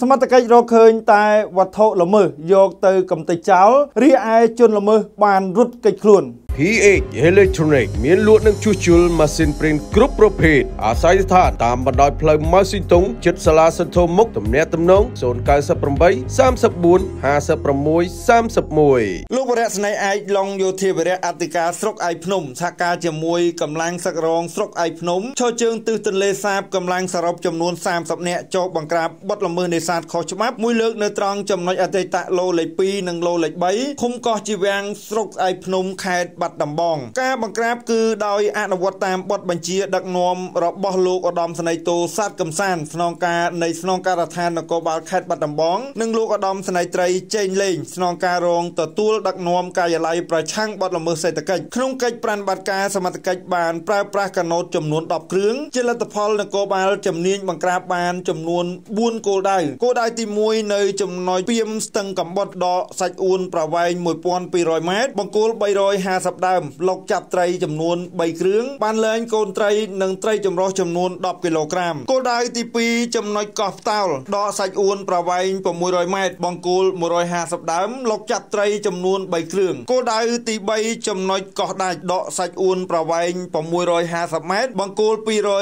សមត្ថកិច្ចរកឃើញតែវត្ថុល្មើសយកទៅកំទេចចោលរីឯជនល្មើសបានរត់គេចខ្លួន PH Electronic មានលក់និងជួសជុលម៉ាស៊ីនព្រីនគ្រប់ប្រភេទអាស្រ័យស្ថានតាមបណ្ដោយផ្លូវម៉ៅស៊ីតុងជិតសាលាសន្ធមុខទំនាក់ទំនង098 34 56 31លោកវរៈស្នេហ៍ឯកឡុងយោធាវរៈអធិការស្រុកឯភ្នំសហការជាមួយកម្លាំងសឹករងស្រុកឯភ្នំឈរជើងទិសទន្លេសាបកម្លាំងសរុបចំនួន30នាក់ចោកបង្ក្រាបបទល្មើសនេសាទខុសច្បាប់មួយលើកនៅត្រង់ចំណុចអតីតឡូលេខ2និងឡូលេខ3ឃុំកោះជីវាំងស្រុកឯភ្នំខេត្តបាត់ដំបង ការបង្ក្រាបគឺដោយអនុវត្តតាមបទបញ្ជាដឹកនាំរបស់លោកឧត្តមស្នេហ៍តូសាទកំសានស្នងការនៃស្នងការដ្ឋាននគរបាលខេត្តបាត់ដំបងនិងលោកឧត្តមស្នេហ៍ត្រីចេងលេងស្នងការរងទទួលដឹកនាំការិយាល័យប្រឆាំងបទល្មើសសេដ្ឋកិច្ចក្នុងកិច្ចប្រតិបត្តិការសមត្ថកិច្ចបានប្រើប្រាស់កាណូតចំនួន10គ្រឿងជាលទ្ធផលនគរបាលជំនាញបង្ក្រាបបានចំនួន4គោលដៅគោលដៅទី1នៅចំណុចពីមស្ទឹងកំបុតដកសាច់អួនប្រវែង1200ម៉ែត្របង្គោល350ដើមលុកចាប់ត្រីចំនួន3គ្រឿងបានលែងកូនត្រីនិងត្រីចម្រុះចំនួន10គីឡូក្រាមគោលដៅទី2ចំណុចកោះផ្តោលដកសាច់អួនប្រវែង600ម៉ែត្របង្គោល150ដើមលុកចាប់ត្រីចំនួន3គ្រឿងគោលដៅទី3ចំណុចកោះដាច់ដកសាច់អួនប្រវែង650ម៉ែត្របង្គោល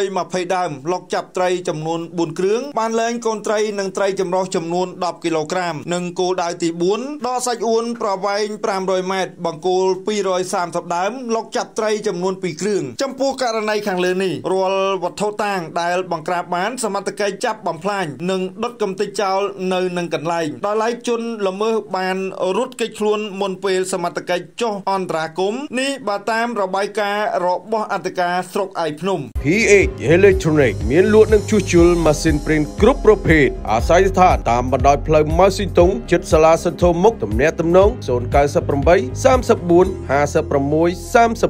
220ដើមលុកចាប់ត្រីចំនួន4គ្រឿងបានលែងកូនត្រីនិងត្រីចម្រុះចំនួន10គីឡូក្រាមនិងគោលដៅទី4ដកសាច់អួនប្រវែង500ម៉ែត្របង្គោល230ដើមលុកចាប់ត្រីចំនួន2គ្រឿងចំពោះករណីខាងលើនេះរាល់វត្ថុតាងដែលបង្ក្រាបបាន សមត្ថកិច្ចចាប់បំផ្លាញនិងដុតកំទេចចោលនៅនឹងកន្លែងដោយឡែកជនល្មើសបានរត់គេចខ្លួនមុនពេលសមត្ថកិច្ចចុះអន្តរាគមន៍នេះបើតាមរបាយការណ៍របស់អធិការស្រុកឯភ្នំ PH Electronic មានលក់និងជួសជុលម៉ាស៊ីនព្រីនគ្រប់ប្រភេទអាស្រ័យស្ថានតាមបណ្ដោយផ្លូវម៉ៅស៊ីតុងជិតសាលាសន្ធមុខទំនាក់ទំនង098 34 56 31